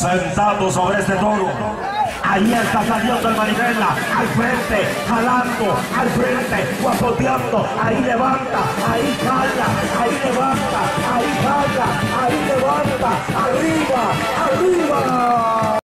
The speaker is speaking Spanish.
Sentado sobre este toro. Ahí está saliendo el manivela, al frente, jalando, al frente, guapoteando, ahí levanta, ahí calla, ahí levanta, ahí calla, ahí levanta, arriba, arriba.